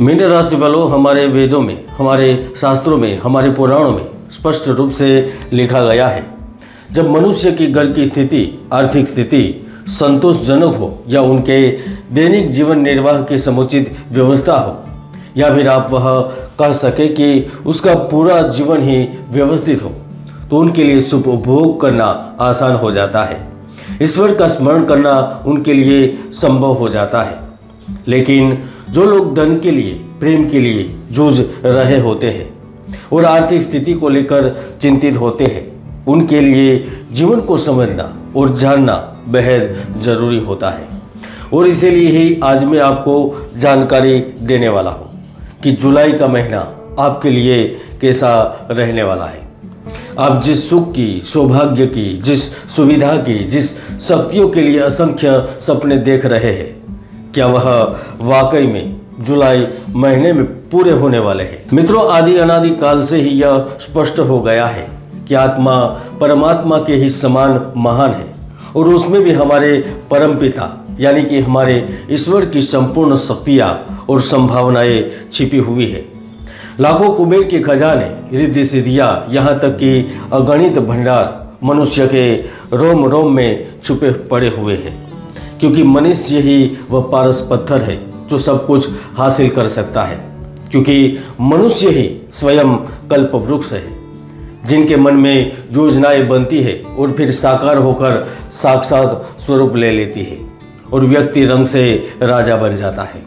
Mean राशि वालों हमारे वेदों में, हमारे शास्त्रों में, हमारे पुराणों में स्पष्ट रूप से लिखा गया है। जब मनुष्य की घर की स्थिति, आर्थिक स्थिति संतोषजनक हो या उनके दैनिक जीवन निर्वाह की समुचित व्यवस्था हो, या फिर आप वह कह सके कि उसका पूरा जीवन ही व्यवस्थित हो तो उनके लिए शुभ उपभोग करना आसान हो जाता है। ईश्वर का स्मरण करना उनके लिए संभव हो जाता है। लेकिन जो लोग धन के लिए, प्रेम के लिए जूझ रहे होते हैं, और आर्थिक स्थिति को लेकर चिंतित होते हैं, उनके लिए जीवन को समझना और जानना बेहद ज़रूरी होता है। और इसीलिए ही आज मैं आपको जानकारी देने वाला हूँ कि जुलाई का महीना आपके लिए कैसा रहने वाला है। आप जिस सुख की, सौभाग्य की, जिस सुविधा की, जिस शक्तियों के लिए असंख्य सपने देख रहे हैं क्या वह वाकई में जुलाई महीने में पूरे होने वाले हैं? मित्रों, आदि अनादि काल से ही यह स्पष्ट हो गया है कि आत्मा परमात्मा के ही समान महान है और उसमें भी हमारे परम पिता यानी कि हमारे ईश्वर की संपूर्ण शक्तियाँ और संभावनाएँ छिपी हुई है। लाखों कुबेर के खजाने, रिद्धि सिद्धियाँ, यहाँ तक कि अगणित भंडार मनुष्य के रोम रोम में छुपे पड़े हुए हैं। क्योंकि मनुष्य ही वह पारस पत्थर है, जो सब कुछ हासिल कर सकता है। क्योंकि मनुष्य ही स्वयं कल्प वृक्ष है, जिनके मन में योजनाएँ बनती है और फिर साकार होकर साक्षात स्वरूप ले लेती है और व्यक्ति रंग से राजा बन जाता है।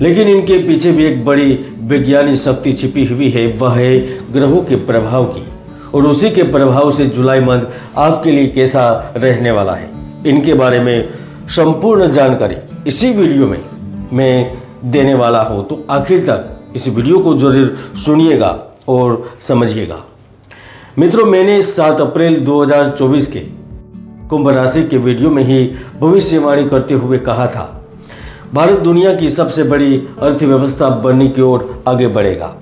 लेकिन इनके पीछे भी एक बड़ी वैज्ञानिक शक्ति छिपी हुई है, वह है ग्रहों के प्रभाव की। और उसी के प्रभाव से जुलाई मंथ आपके लिए कैसा रहने वाला है, इनके बारे में संपूर्ण जानकारी इसी वीडियो में मैं देने वाला हूँ। तो आखिर तक इस वीडियो को ज़रूर सुनिएगा और समझिएगा। मित्रों, मैंने 7 अप्रैल 2024 के कुंभ राशि के वीडियो में ही भविष्यवाणी करते हुए कहा था, भारत दुनिया की सबसे बड़ी अर्थव्यवस्था बनने की ओर आगे बढ़ेगा।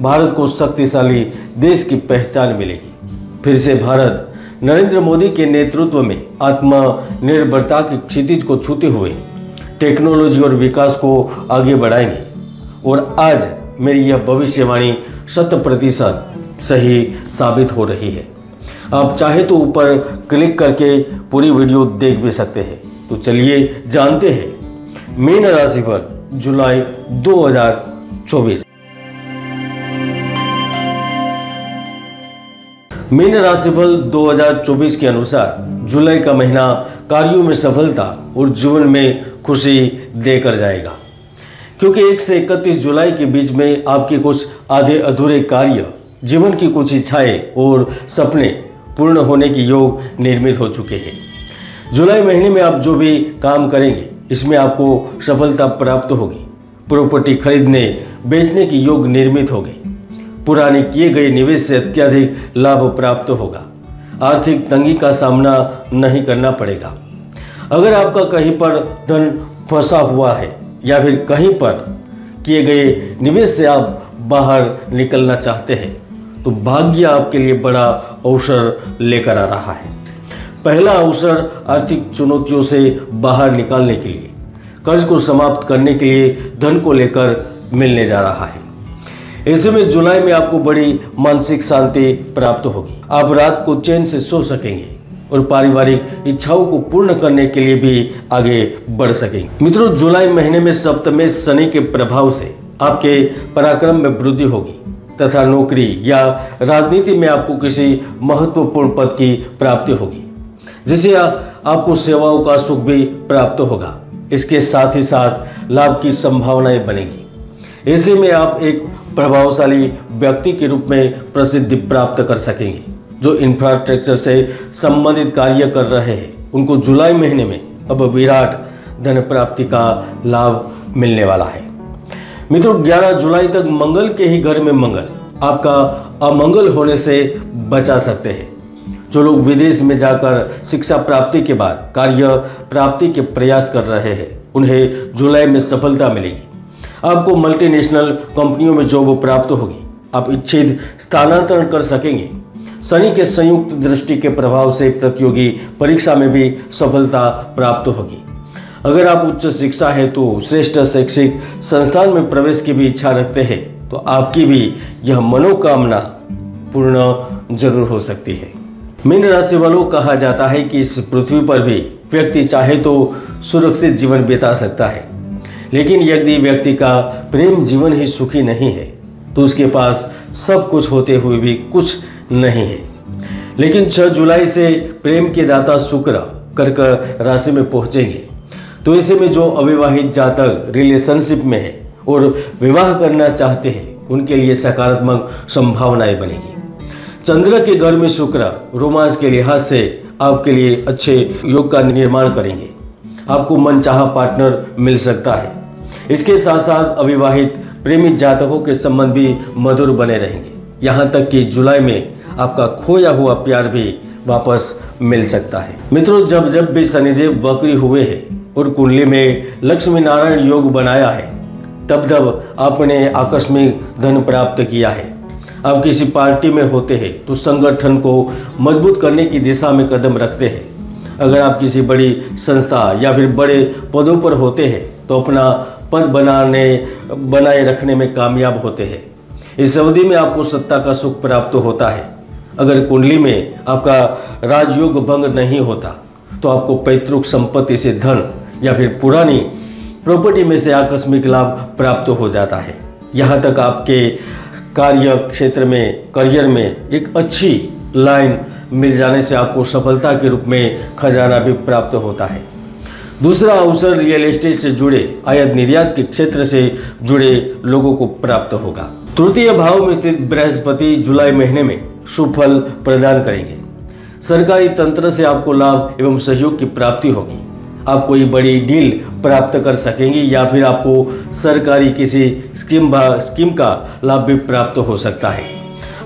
भारत को शक्तिशाली देश की पहचान मिलेगी। फिर से भारत नरेंद्र मोदी के नेतृत्व में आत्मनिर्भरता की क्षितिज को छूते हुए टेक्नोलॉजी और विकास को आगे बढ़ाएँगे। और आज मेरी यह भविष्यवाणी शत प्रतिशत सही साबित हो रही है। आप चाहे तो ऊपर क्लिक करके पूरी वीडियो देख भी सकते हैं। तो चलिए जानते हैं। मीन राशि पर जुलाई 2024 मीन राशिफल 2024 के अनुसार जुलाई का महीना कार्यों में सफलता और जीवन में खुशी देकर जाएगा। क्योंकि 1 से 31 जुलाई के बीच में आपके कुछ आधे अधूरे कार्य, जीवन की कुछ इच्छाएँ और सपने पूर्ण होने के योग निर्मित हो चुके हैं। जुलाई महीने में आप जो भी काम करेंगे, इसमें आपको सफलता प्राप्त होगी। प्रॉपर्टी खरीदने, बेचने की योग निर्मित होगी। पुराने किए गए निवेश से अत्यधिक लाभ प्राप्त होगा। आर्थिक तंगी का सामना नहीं करना पड़ेगा। अगर आपका कहीं पर धन फंसा हुआ है या फिर कहीं पर किए गए निवेश से आप बाहर निकलना चाहते हैं तो भाग्य आपके लिए बड़ा अवसर लेकर आ रहा है। पहला अवसर आर्थिक चुनौतियों से बाहर निकालने के लिए, कर्ज को समाप्त करने के लिए धन को लेकर मिलने जा रहा है। ऐसे में जुलाई में आपको बड़ी मानसिक शांति प्राप्त होगी। आप रात को चैन से सो सकेंगे और पारिवारिक इच्छाओं को पूर्ण करने के लिए भी आगे बढ़ सकेंगे। मित्रों, जुलाई महीने में सप्तमेश शनि के प्रभाव से आपके पराक्रम में वृद्धि होगी तथा नौकरी या राजनीति में आपको किसी महत्वपूर्ण पद की प्राप्ति होगी, जिससे आपको सेवाओं का सुख भी प्राप्त होगा। इसके साथ ही साथ लाभ की संभावनाएँ बनेगी। ऐसे में आप एक प्रभावशाली व्यक्ति के रूप में प्रसिद्धि प्राप्त कर सकेंगे। जो इंफ्रास्ट्रक्चर से संबंधित कार्य कर रहे हैं, उनको जुलाई महीने में अब विराट धन प्राप्ति का लाभ मिलने वाला है। मित्रों 11 जुलाई तक मंगल के ही घर में मंगल, आपका अमंगल होने से बचा सकते हैं। जो लोग विदेश में जाकर शिक्षा प्राप्ति के बाद कार्य प्राप्ति के प्रयास कर रहे हैं, उन्हें जुलाई में सफलता मिलेगी। आपको मल्टीनेशनल कंपनियों में जॉब प्राप्त होगी। आप इच्छित स्थानांतरण कर सकेंगे। शनि के संयुक्त दृष्टि के प्रभाव से प्रतियोगी परीक्षा में भी सफलता प्राप्त होगी। अगर आप उच्च शिक्षा है तो श्रेष्ठ शैक्षिक संस्थान में प्रवेश की भी इच्छा रखते हैं तो आपकी भी यह मनोकामना पूर्ण ज़रूर हो सकती है। मीन राशि वालों कहा जाता है कि इस पृथ्वी पर भी व्यक्ति चाहे तो सुरक्षित जीवन बिता सकता है। लेकिन यदि व्यक्ति का प्रेम जीवन ही सुखी नहीं है तो उसके पास सब कुछ होते हुए भी कुछ नहीं है। लेकिन 6 जुलाई से प्रेम के दाता शुक्र कर्क राशि में पहुँचेंगे। तो ऐसे में जो अविवाहित जातक रिलेशनशिप में है और विवाह करना चाहते हैं, उनके लिए सकारात्मक संभावनाएँ बनेगी। चंद्र के घर में शुक्र रोमांस के लिहाज से आपके लिए अच्छे योग का निर्माण करेंगे। आपको मन चाह पार्टनर मिल सकता है। इसके साथ साथ अविवाहित प्रेमित जातकों के संबंध भी मधुर बने रहेंगे। यहाँ तक कि जुलाई में आपका खोया हुआ प्यार भी वापस मिल सकता है। मित्रों, जब जब भी शनिदेव बकरी हुए हैं और कुंडली में लक्ष्मी नारायण योग बनाया है, तब तब आपने आकस्मिक धन प्राप्त किया है। आप किसी पार्टी में होते हैं तो संगठन को मज़बूत करने की दिशा में कदम रखते हैं। अगर आप किसी बड़ी संस्था या फिर बड़े पदों पर होते हैं तो अपना पद बनाने, बनाए रखने में कामयाब होते हैं। इस अवधि में आपको सत्ता का सुख प्राप्त होता है। अगर कुंडली में आपका राजयोग भंग नहीं होता तो आपको पैतृक संपत्ति से धन या फिर पुरानी प्रॉपर्टी में से आकस्मिक लाभ प्राप्त हो जाता है। यहाँ तक आपके कार्य क्षेत्र में, करियर में एक अच्छी लाइन मिल जाने से आपको सफलता के रूप में खजाना भी प्राप्त होता है। दूसरा अवसर रियल एस्टेट से जुड़े, आयात निर्यात के क्षेत्र से जुड़े लोगों को प्राप्त होगा। तृतीय भाव में स्थित बृहस्पति जुलाई महीने में शुभ फल प्रदान करेंगे। सरकारी तंत्र से आपको लाभ एवं सहयोग की प्राप्ति होगी। आप कोई बड़ी डील प्राप्त कर सकेंगे या फिर आपको सरकारी किसी स्कीम स्कीम का लाभ भी प्राप्त हो सकता है।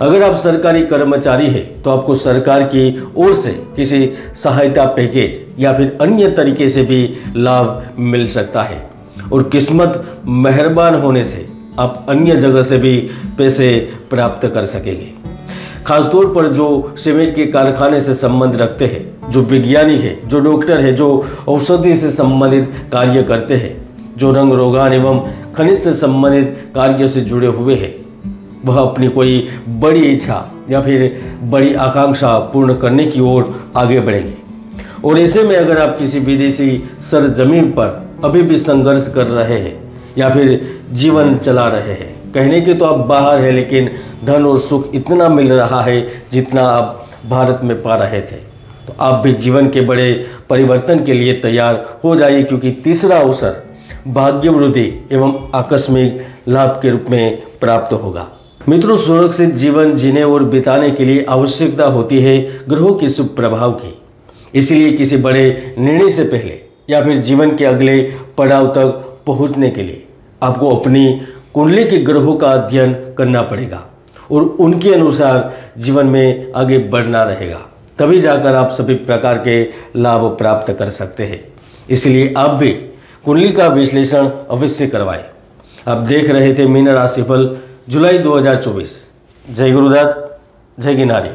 अगर आप सरकारी कर्मचारी हैं तो आपको सरकार की ओर से किसी सहायता पैकेज या फिर अन्य तरीके से भी लाभ मिल सकता है। और किस्मत मेहरबान होने से आप अन्य जगह से भी पैसे प्राप्त कर सकेंगे। खासतौर पर जो सीमेंट के कारखाने से संबंध रखते हैं, जो वैज्ञानिक है, जो डॉक्टर है, जो औषधि से संबंधित कार्य करते हैं, जो रंग रोगान एवं खनिज से संबंधित कार्य से जुड़े हुए हैं वह अपनी कोई बड़ी इच्छा या फिर बड़ी आकांक्षा पूर्ण करने की ओर आगे बढ़ेंगे। और ऐसे में अगर आप किसी विदेशी सरजमीन पर अभी भी संघर्ष कर रहे हैं या फिर जीवन चला रहे हैं, कहने के तो आप बाहर हैं, लेकिन धन और सुख इतना मिल रहा है जितना आप भारत में पा रहे थे। तो आप भी जीवन के बड़े परिवर्तन के लिए तैयार हो जाइए, क्योंकि तीसरा अवसर भाग्य वृद्धि एवं आकस्मिक लाभ के रूप में प्राप्त होगा। मित्रों, सुरक्षित जीवन जीने और बिताने के लिए आवश्यकता होती है ग्रहों के शुभ प्रभाव की। इसलिए किसी बड़े निर्णय से पहले या फिर जीवन के अगले पड़ाव तक पहुँचने के लिए आपको अपनी कुंडली के ग्रहों का अध्ययन करना पड़ेगा और उनके अनुसार जीवन में आगे बढ़ना रहेगा। तभी जाकर आप सभी प्रकार के लाभ प्राप्त कर सकते हैं। इसलिए आप भी कुंडली का विश्लेषण अवश्य करवाएँ। आप देख रहे थे मीन राशिफल জুলাই দু হাজার চব্বিশ। জয় গুরুদাত জয় গিনারী